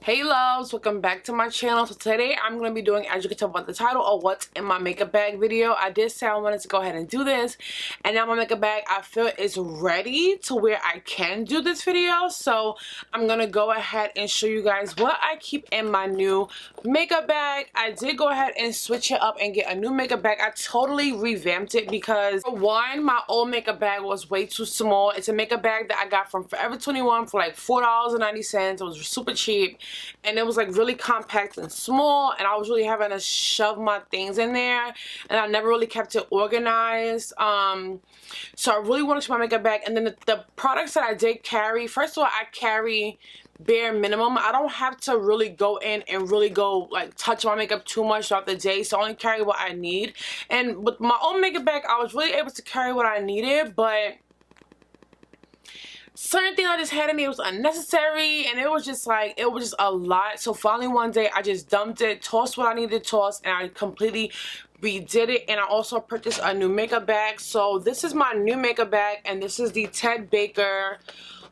Hey loves, welcome back to my channel. So today I'm going to be doing, as you can tell by the title, of what's in my makeup bag video. I did say I wanted to go ahead and do this and now my makeup bag I feel is ready to where I can do this video. So I'm going to go ahead and show you guys what I keep in my new makeup bag. I did go ahead and switch it up and get a new makeup bag. I totally revamped it because one, my old makeup bag was way too small. It's a makeup bag that I got from Forever 21 for like $4.90. It was super cheap and it was like really compact and small and I was really having to shove my things in there and I never really kept it organized um so I really wanted to my makeup bag and then the, the products that I did carry first of all I carry bare minimum. I don't have to really go in and really go like touch my makeup too much throughout the day so I only carry what I need and with my own makeup bag I was really able to carry what I needed but certain things I just had in me it was unnecessary and it was just like it was just a lot. So finally one day I just dumped it tossed what I needed to toss and I completely redid it and I also purchased a new makeup bag. So this is my new makeup bag and this is the Ted Baker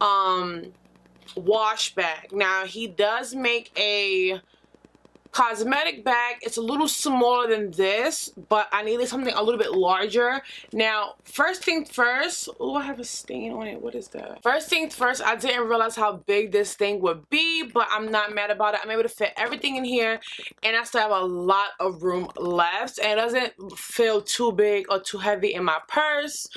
um wash bag. Now he does make a cosmetic bag it's a little smaller than this but I needed something a little bit larger. Now first thing first oh I have a stain on it what is that? First things first I didn't realize how big this thing would be but I'm not mad about it. I'm able to fit everything in here and I still have a lot of room left and it doesn't feel too big or too heavy in my purse.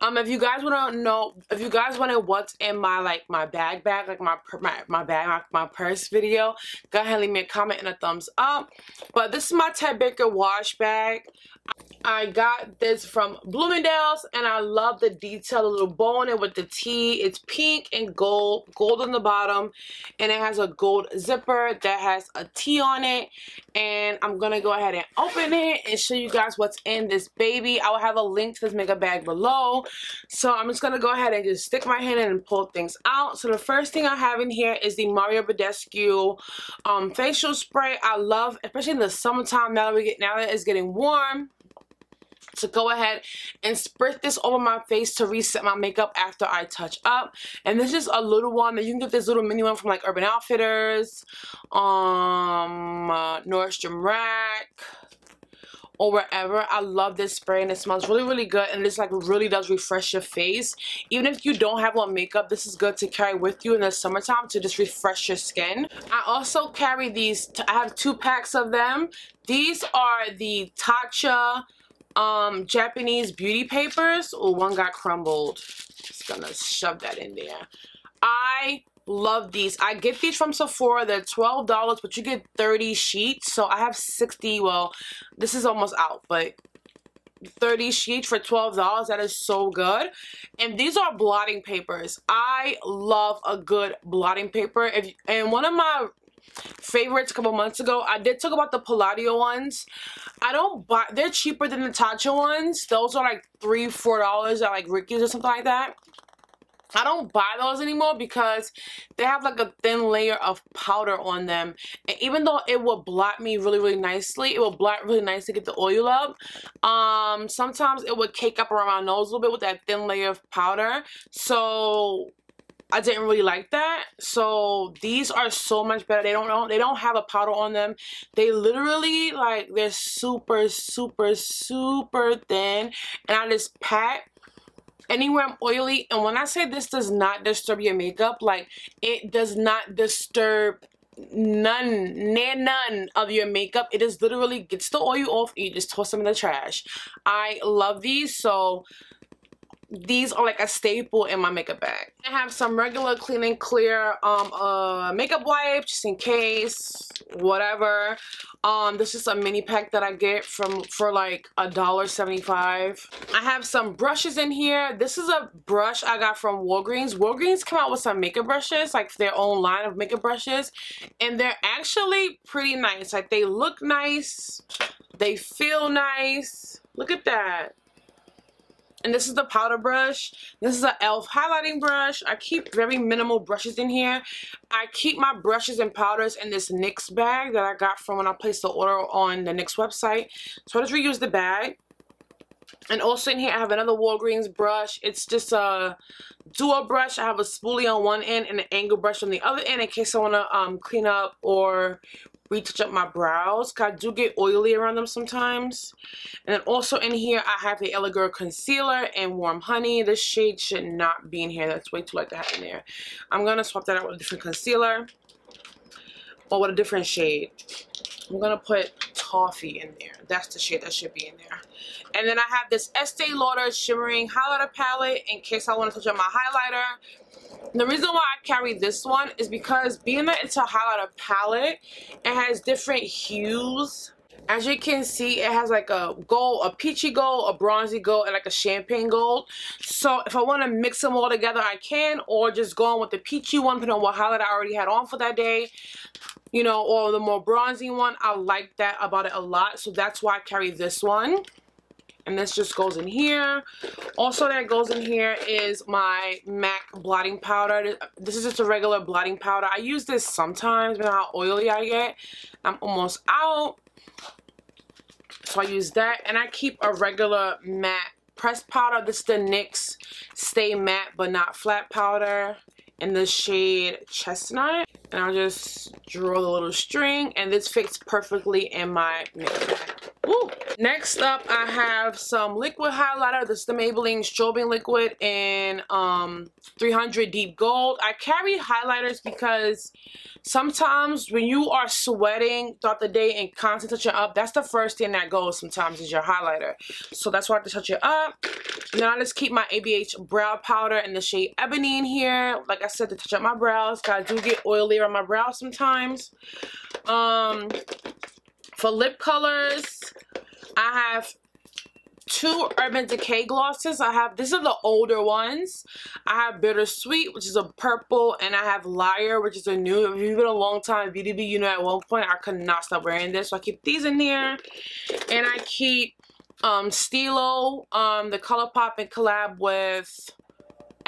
Um if you guys want to know if you guys want to what's in my like my bag bag like my my, my bag my, my purse video go ahead and leave me a comment and a thumbs up. But this is my Ted Baker wash bag. I got this from Bloomingdale's and I love the detail, the little bow on it with the T. It's pink and gold, gold on the bottom and it has a gold zipper that has a T on it and I'm going to go ahead and open it and show you guys what's in this baby. I will have a link to this makeup bag below. So I'm just going to go ahead and just stick my hand in and pull things out. So the first thing I have in here is the Mario Badescu um, facial spray. I love, especially in the summertime now that we get now that it's getting warm to go ahead and spritz this over my face to reset my makeup after I touch up. And this is a little one that you can get this little mini one from like Urban Outfitters, um, uh, Nordstrom Rack, or wherever. I love this spray and it smells really, really good. And this like really does refresh your face. Even if you don't have on makeup, this is good to carry with you in the summertime to just refresh your skin. I also carry these, I have two packs of them. These are the Tatcha um, Japanese beauty papers. Oh, one got crumbled. Just gonna shove that in there. I love these. I get these from Sephora. They're $12, but you get 30 sheets. So I have 60. Well, this is almost out, but 30 sheets for $12. That is so good. And these are blotting papers. I love a good blotting paper. If And one of my favorites a couple months ago. I did talk about the Palladio ones. I don't buy, they're cheaper than the Tatcha ones. Those are like three, four dollars at like Ricky's or something like that. I don't buy those anymore because they have like a thin layer of powder on them. And even though it will blot me really, really nicely, it will blot really nice to get the oil up. Um, sometimes it would cake up around my nose a little bit with that thin layer of powder. So I didn't really like that. So these are so much better. They don't they don't have a powder on them. They literally like they're super super super thin and I just pat anywhere I'm oily and when I say this does not disturb your makeup like it does not disturb none near none of your makeup it is literally gets the oil off you just toss them in the trash I love these so these are like a staple in my makeup bag. I have some regular clean and clear um uh makeup wipes just in case whatever. Um this is a mini pack that I get from for like a dollar 75. I have some brushes in here. This is a brush I got from Walgreens. Walgreens come out with some makeup brushes like their own line of makeup brushes and they're actually pretty nice. Like they look nice. They feel nice. Look at that and this is the powder brush. This is an elf highlighting brush. I keep very minimal brushes in here. I keep my brushes and powders in this nyx bag that i got from when i placed the order on the nyx website. So i just reuse the bag. And also in here I have another Walgreens brush. It's just a dual brush. I have a spoolie on one end and an angle brush on the other end in case I want to um, clean up or retouch up my brows because I do get oily around them sometimes. And then also in here I have the LA Girl Concealer and Warm Honey. This shade should not be in here. That's way too light to have in there. I'm going to swap that out with a different concealer or with a different shade. I'm going to put Toffee in there. That's the shade that should be in there. And then I have this Estee Lauder Shimmering Highlighter Palette in case I want to touch up my highlighter. The reason why I carry this one is because being that it's a highlighter palette, it has different hues. As you can see, it has like a gold, a peachy gold, a bronzy gold, and like a champagne gold. So if I want to mix them all together, I can, or just go on with the peachy one, depending on what highlight I already had on for that day you know, or the more bronzy one. I like that about it a lot. So that's why I carry this one. And this just goes in here. Also that goes in here is my MAC blotting powder. This is just a regular blotting powder. I use this sometimes, but how oily I get. I'm almost out. So I use that. And I keep a regular matte pressed powder. This is the NYX Stay Matte But Not Flat powder in the shade Chestnut. And I'll just draw the little string and this fits perfectly in my makeup Next up, I have some liquid highlighter. This is the Maybelline Strobing Liquid in um, 300 Deep Gold. I carry highlighters because sometimes when you are sweating throughout the day and constantly touching up, that's the first thing that goes sometimes is your highlighter. So that's why I have to touch it up. And then I just keep my ABH brow powder in the shade Ebony in here. Like I said, to touch up my brows. I do get oily around my brows sometimes. Um, for lip colors, I have two Urban Decay glosses. I have, this are the older ones. I have Bittersweet, which is a purple, and I have Liar, which is a new, if you've been a long time BDB, you know at one point I could not stop wearing this. So I keep these in here. And I keep um, Stilo, um, the ColourPop and collab with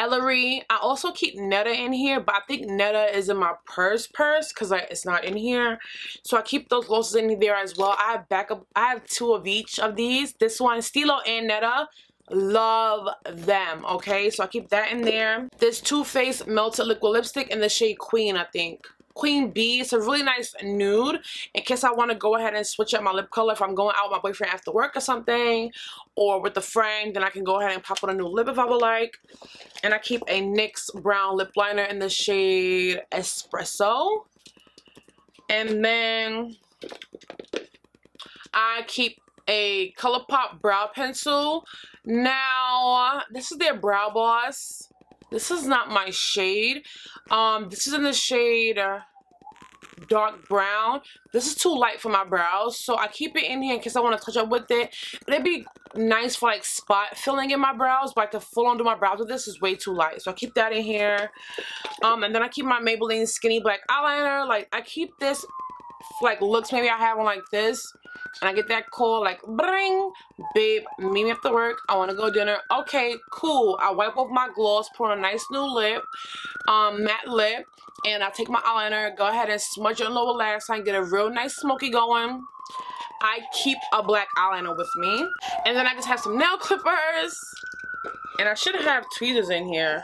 Ellery. I also keep Netta in here, but I think Netta is in my purse purse because it's not in here. So I keep those glosses in there as well. I have backup. I have two of each of these. This one, Stilo and Netta. Love them, okay? So I keep that in there. This Too Faced Melted Liquid Lipstick in the shade Queen, I think. Queen Bee. It's a really nice nude in case I want to go ahead and switch up my lip color if I'm going out with my boyfriend after work or something or with a friend then I can go ahead and pop on a new lip if I would like. And I keep a NYX brown lip liner in the shade Espresso. And then I keep a ColourPop brow pencil. Now, this is their Brow Boss. This is not my shade. Um, this is in the shade dark brown. This is too light for my brows, so I keep it in here in case I want to touch up with it. But it'd be nice for like spot filling in my brows, but like to full on do my brows with this is way too light. So I keep that in here. Um, and then I keep my Maybelline Skinny Black Eyeliner. Like, I keep this like looks maybe I have one like this and I get that call like bring babe meet me after work I want to go dinner. Okay cool I wipe off my gloss put on a nice new lip um matte lip and I take my eyeliner go ahead and smudge it on lower lash line get a real nice smoky going. I keep a black eyeliner with me and then I just have some nail clippers and I should have tweezers in here.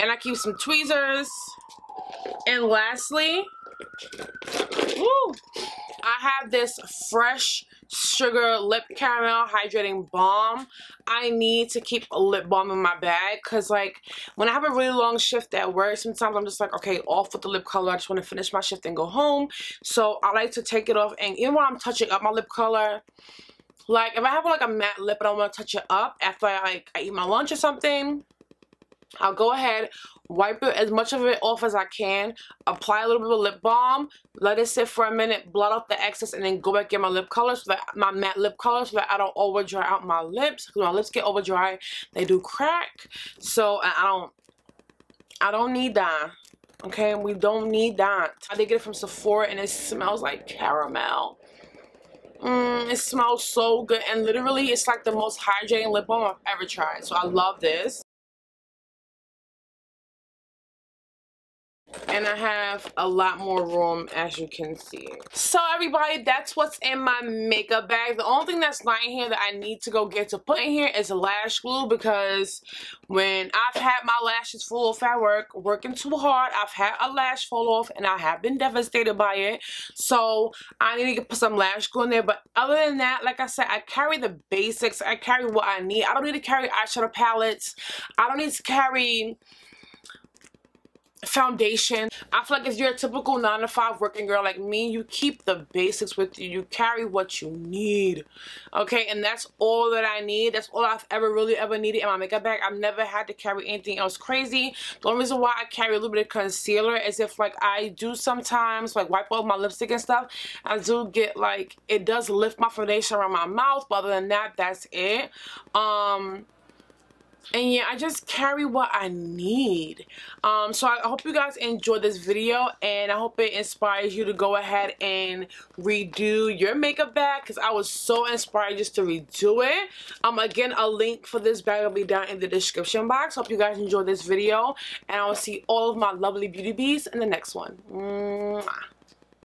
And I keep some tweezers. And lastly Woo! I have this fresh sugar lip caramel hydrating balm. I need to keep a lip balm in my bag because like when I have a really long shift at work, sometimes I'm just like, okay, off with the lip color. I just want to finish my shift and go home. So I like to take it off and even when I'm touching up my lip color, like if I have like a matte lip and I want to touch it up after I like I eat my lunch or something, I'll go ahead, wipe it as much of it off as I can, apply a little bit of lip balm, let it sit for a minute, blot out the excess, and then go back get my lip color, so that my matte lip color, so that I don't over dry out my lips. Because my lips get over dry, they do crack. So I don't, I don't need that. Okay, we don't need that. I did get it from Sephora, and it smells like caramel. Mm, it smells so good and literally it's like the most hydrating lip balm I've ever tried so I love this and I have a lot more room as you can see. So everybody, that's what's in my makeup bag. The only thing that's lying here that I need to go get to put in here is a lash glue because when I've had my lashes full off at work, working too hard, I've had a lash fall off and I have been devastated by it. So I need to put some lash glue in there. But other than that, like I said, I carry the basics. I carry what I need. I don't need to carry eyeshadow palettes. I don't need to carry foundation. I feel like if you're a typical 9 to 5 working girl like me, you keep the basics with you. You carry what you need. Okay, and that's all that I need. That's all I've ever really ever needed in my makeup bag. I've never had to carry anything else crazy. The only reason why I carry a little bit of concealer is if like I do sometimes like wipe off my lipstick and stuff. I do get like, it does lift my foundation around my mouth. But other than that, that's it. Um, and yeah i just carry what i need. Um so i hope you guys enjoyed this video and i hope it inspires you to go ahead and redo your makeup bag because i was so inspired just to redo it. Um again a link for this bag will be down in the description box. Hope you guys enjoyed this video and i will see all of my lovely beauty bees in the next one. Mwah.